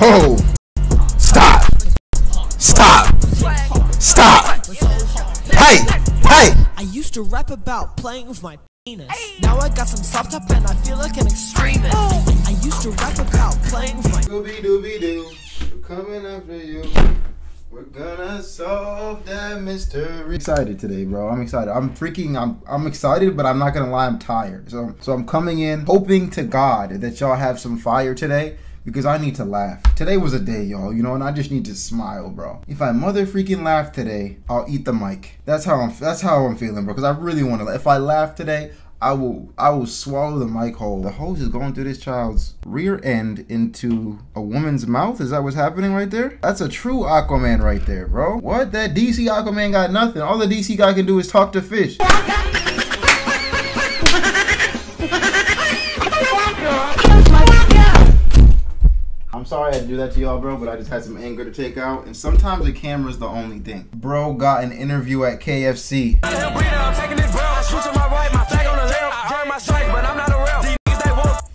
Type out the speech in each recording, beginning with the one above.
Oh! Stop! Stop! Stop! Hey! Hey! I used to rap about playing with my penis. Now I got some soft up and I feel like an extremist. I used to rap about playing with my Dooby dooby doo, coming after you. We're gonna solve that mystery. Excited today, bro. I'm excited. I'm freaking. I'm. I'm excited, but I'm not gonna lie. I'm tired. So, so I'm coming in hoping to God that y'all have some fire today because I need to laugh. Today was a day, y'all. You know, and I just need to smile, bro. If I mother freaking laugh today, I'll eat the mic. That's how I'm. That's how I'm feeling, bro. Because I really want to. If I laugh today, I will I will swallow the mic whole. The hose is going through this child's rear end into a woman's mouth. Is that what's happening right there? That's a true Aquaman right there, bro. What? That DC Aquaman got nothing. All the DC guy can do is talk to fish. I'm sorry I had to do that to y'all, bro, but I just had some anger to take out. And sometimes the camera's the only thing. Bro got an interview at KFC.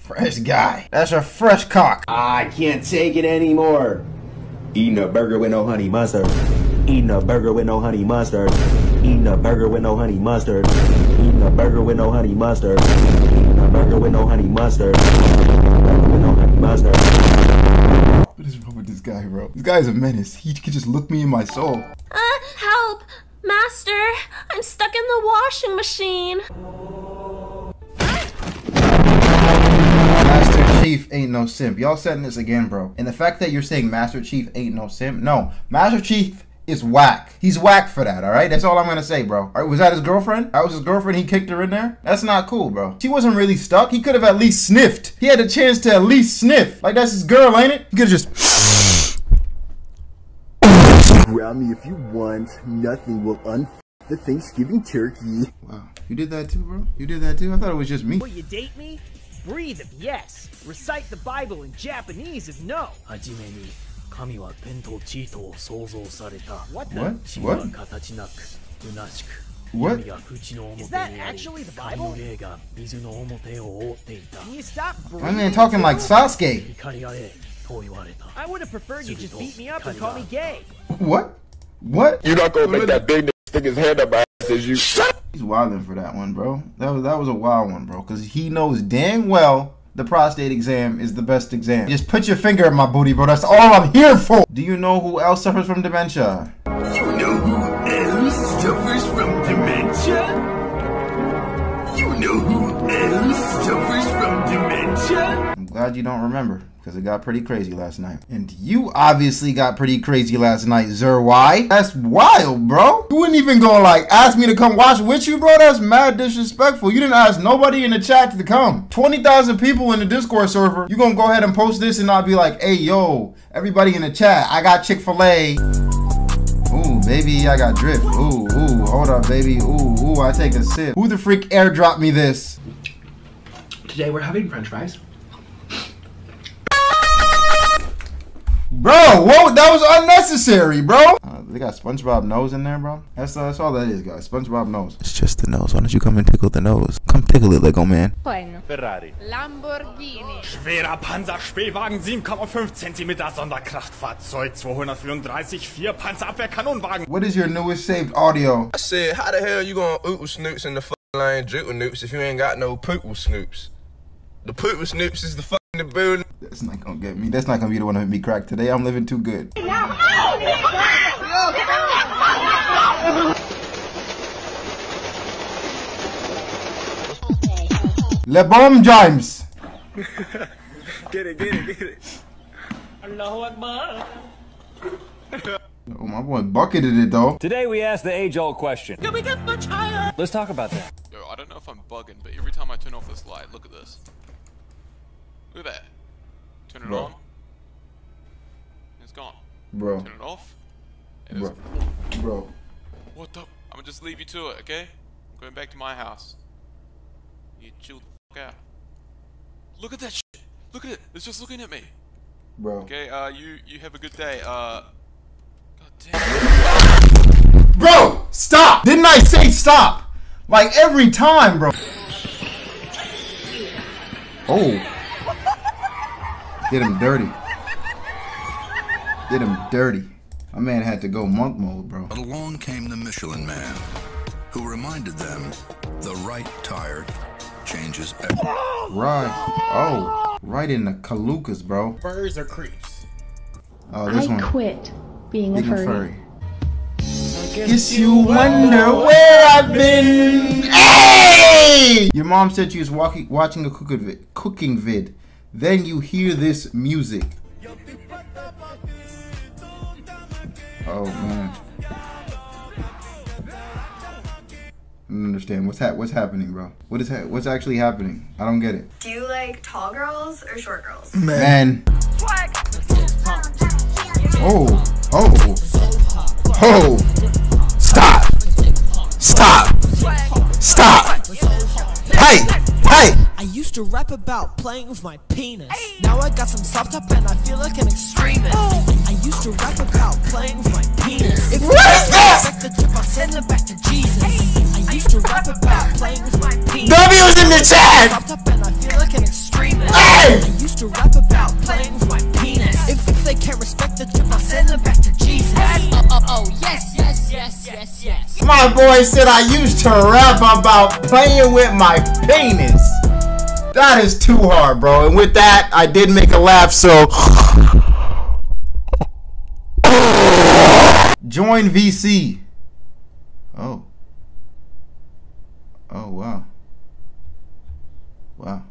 Fresh guy. That's a fresh cock. I can't take it anymore. Eating a burger with no honey mustard. Eating a burger with no honey mustard. Eating a burger with no honey mustard. Eating a burger with no honey mustard. Eating a burger with no honey mustard. Eating a burger with no honey mustard. What is wrong with this guy, bro? This guy's a menace. He could just look me in my soul. Uh, help! Master, I'm stuck in the washing machine. Master Chief ain't no simp. Y'all setting this again, bro. And the fact that you're saying Master Chief ain't no simp, no. Master Chief is whack. He's whack for that, all right? That's all I'm gonna say, bro. All right, was that his girlfriend? That was his girlfriend. He kicked her in there? That's not cool, bro. She wasn't really stuck. He could have at least sniffed. He had a chance to at least sniff. Like, that's his girl, ain't it? He could have just. Around me if you want, nothing will unf the Thanksgiving turkey. Wow. You did that too, bro? You did that too? I thought it was just me. Will you date me? Breathe if yes. Recite the Bible in Japanese if no. Hajime ni 神は天と地とを創造された What the? What? 地は What? 形なく虚しく What? 闇が淵の表 Is that にあり actually the 光 Bible? の霊が水の表を覆っていた Can you stop My breathing? man talking like Sasuke. 光がえと言われた I would have preferred you just beat me up and call me gay. What? What? You're not gonna make that big nigga stick his hand up my ass as you. He's wilding for that one, bro. That was that was a wild one, bro. Cause he knows dang well the prostate exam is the best exam. Just put your finger in my booty, bro. That's all I'm here for. Do you know who else suffers from dementia? You know who else suffers from dementia? You know who else suffers from dementia? I'm glad you don't remember, because it got pretty crazy last night. And you obviously got pretty crazy last night, Zerwai. That's wild, bro. You wouldn't even go like ask me to come watch with you, bro. That's mad disrespectful. You didn't ask nobody in the chat to come. 20,000 people in the Discord server. You gonna go ahead and post this and not be like, hey, yo, everybody in the chat, I got Chick-fil-A. Ooh, baby, I got drip. Ooh, ooh, hold up, baby. Ooh, ooh, I take a sip. Who the freak airdropped me this? Today we're having french fries. Bro, whoa, that was unnecessary, bro. Uh, they got SpongeBob nose in there, bro. That's uh, that's all that is, guys. SpongeBob nose. It's just the nose. Why don't you come and tickle the nose? Come tickle it, Lego man. Bueno. Ferrari. Lamborghini. Schwerer Panzerspähwagen 7,5 cm Sonderkraftfahrzeug 234 4 Panzerabwehrkanonenwagen. What is your newest saved audio? I said, how the hell you gonna ootle snoops in the fucking lane dribble noops if you ain't got no poople snoops? The poople snoops is the fucking the building. That's not gonna get me. That's not gonna be the one that made me crack today. I'm living too good. Le Bomb James. Get it, get it, get it. Allahu Akbar. Oh, my boy bucketed it though. Today we ask the age-old question. Can we get much higher? Let's talk about that. Yo, I don't know if I'm bugging, but every time I turn off this light, look at this. Look at that. Turn it Bro. on. It's gone. Bro. Turn it off. and Bro. it's- Bro. What the? I'm gonna just leave you to it, okay? I'm going back to my house. You chill the fuck out. Look at that shit. Look at it. It's just looking at me. Bro. Okay, uh, you you have a good day. Uh, god damn. Bro, stop! Didn't I say stop? Like every time, bro. Oh. Did him dirty. Did him dirty. My man had to go monk mode, bro. But along came the Michelin Man, who reminded them the right tire changes everything. Right. Oh, right in the Kalukas, bro. Furs or creeps? Oh, this I one. quit being a Being a furry. furry. Guess you wonder where I've been. Hey! Your mom said she was walking, watching a cooking vid, cooking vid. Then you hear this music. Oh man. I don't understand what's ha- what's happening, bro. What is ha- what's actually happening? I don't get it. Do you like tall girls or short girls? Man. Oh, oh, oh! Stop! Stop! Stop! To rap about playing with my penis. Now I got some soft top and I feel like an extremist. I used to rap about playing with my penis. If What is this? Respect the chip, I'll send it back to Jesus. I used to rap about playing with my penis. W's in the chat! Soft top and I feel like an extremist. Hey! I used to rap about playing with my penis. If, if they can't respect the chip, I'll send it back to Jesus. Oh, oh, oh, yes, yes, yes, yes, yes. My boy said I used to rap about playing with my penis. That is too hard, bro. And with that, I did make a laugh, so. Join VC. Oh. Oh, wow. Wow.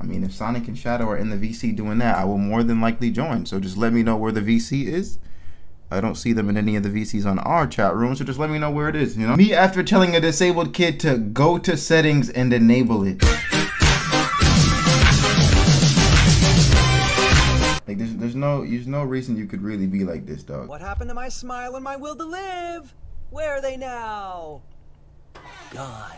I mean, if Sonic and Shadow are in the VC doing that, I will more than likely join. So just let me know where the VC is. I don't see them in any of the VCs on our chat room, so just let me know where it is, you know? Me after telling a disabled kid to go to settings and enable it. Like there's there's no there's no reason you could really be like this, dog. What happened to my smile and my will to live? Where are they now? Gone.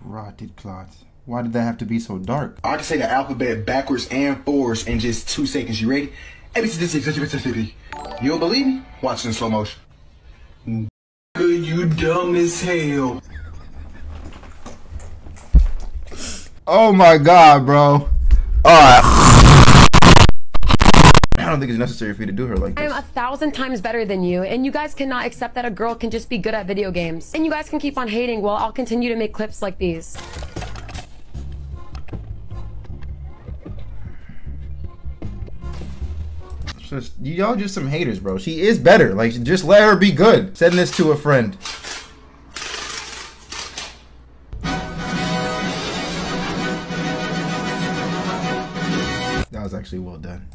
Rotted clots. Why did that have to be so dark? I can say the alphabet backwards and forwards in just two seconds. You ready? You don't believe me? Watch it in slow motion. Good, you dumb as hell. Oh my god, bro. Alright. I don't think it's necessary for you to do her like I am a thousand times better than you, and you guys cannot accept that a girl can just be good at video games. And you guys can keep on hating while I'll continue to make clips like these. Just y'all just some haters, bro. She is better. Like just let her be good. Send this to a friend. That was actually well done.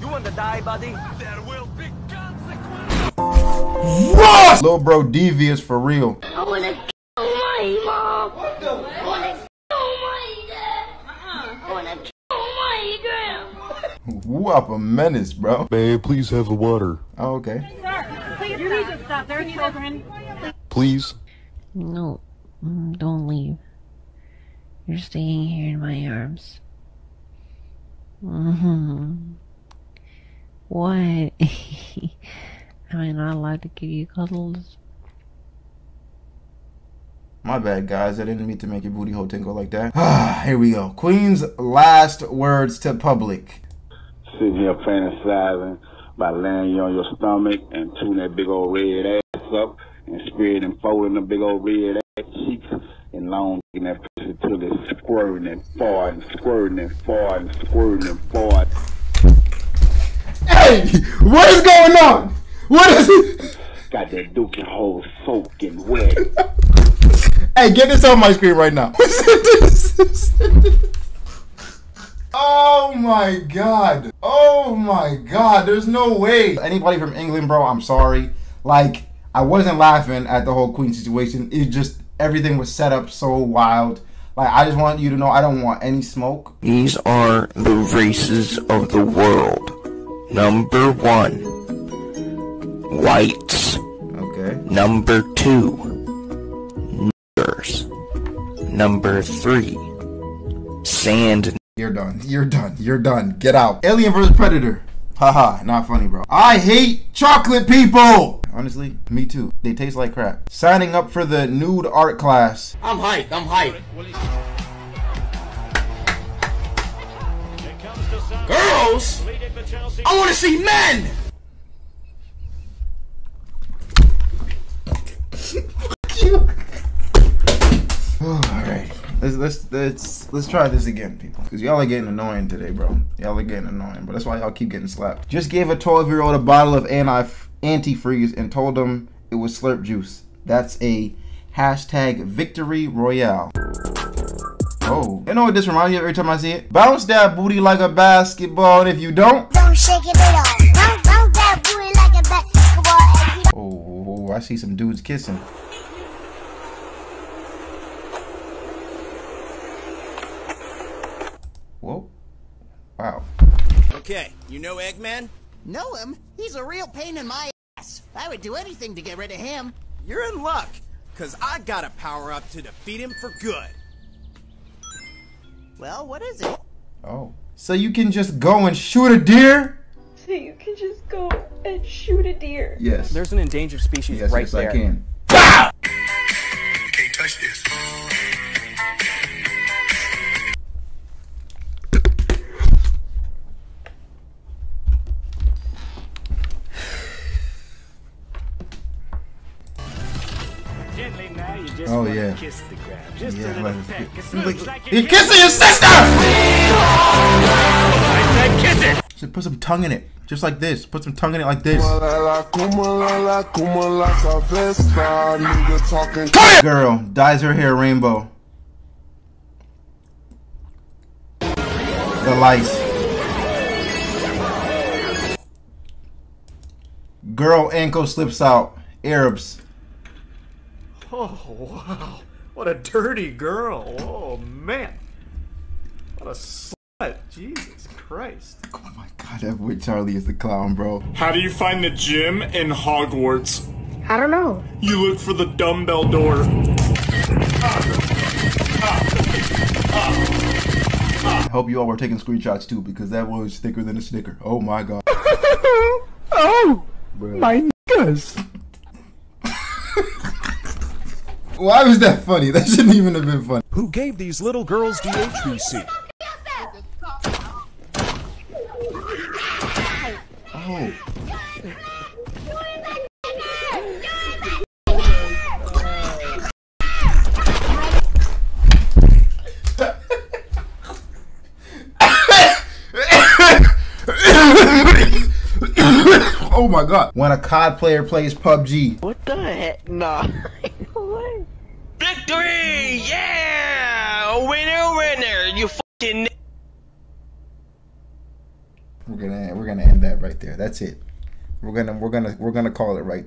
You want to die, buddy? There will be What? Little bro devious for real. I wanna kill my mom. What the? I wanna kill my dad. I wanna kill my grandma. Whoop a menace, bro. May I please have the water? Oh, okay. Sir, please you need to stop. There are children. Please? No, mm, don't leave. You're staying here in my arms. Mm-hmm. What? Am I not allowed to give you cuddles? My bad, guys. I didn't mean to make your booty hole tingle like that. Ah, Here we go. Queen's last words to public. Sitting here fantasizing about laying you on your stomach and tuning that big old red ass up and spreading and folding the big old red ass cheeks and long in that pussy till it's squirting and fart and squirting and fart and squirting and fart. Hey, what is going on? What is it? Got that dookie hole soaking wet. Hey, get this on my screen right now. oh my god. Oh my god. There's no way. Anybody from England, bro, I'm sorry. Like, I wasn't laughing at the whole Queen situation. It just, everything was set up so wild. Like, I just want you to know I don't want any smoke. These are the races of the world. Number one, whites. Okay. Number two, niggers. Number three, sand. You're done. You're done. You're done. Get out. Alien vs. Predator. Haha, not funny, bro. I hate chocolate people! Honestly, me too. They taste like crap. Signing up for the nude art class. I'm hyped. I'm hyped. Girls! I want to see men! You. All right, let's let's let's let's try this again, people. Cause y'all are getting annoying today, bro. Y'all are getting annoying, but that's why y'all keep getting slapped. Just gave a 12 year old a bottle of anti antifreeze and told him it was slurp juice. That's a hashtag victory royale. Oh, you know what this reminds me of every time I see it? Bounce that booty like a basketball, and if you don't, Don't shake it at all. Bounce, bounce that booty like a basketball. Oh, I see some dudes kissing. Whoa, wow. Okay, you know Eggman? Know him? He's a real pain in my ass. I would do anything to get rid of him. You're in luck, cause I got a power up to defeat him for good. Well, what is it? Oh, so you can just go and shoot a deer? So you can just go and shoot a deer. Yes. There's an endangered species Yes, right yes, there. I can. You're you're kissing your sister! I said kiss it! Just put some tongue in it. Just like this. Put some tongue in it like this. Girl dyes her hair rainbow. The lice. Girl ankle slips out. Arabs. Oh, wow. What a dirty girl. Oh, man. What a slut. Jesus Christ. Oh my god, that boy Charlie is the clown, bro. How do you find the gym in Hogwarts? I don't know. You look for the dumbbell door. I hope you all were taking screenshots too, because that was thicker than a snicker. Oh my god. Oh! Bro. My niggas! Why was that funny? That shouldn't even have been funny. Who gave these little girls DHBC? Oh. oh my god. When a COD player plays PUBG. What the heck? Nah. Victory! Winner, winner! You fucking. We're gonna we're gonna end that right there. That's it. We're gonna we're gonna we're gonna call it right there.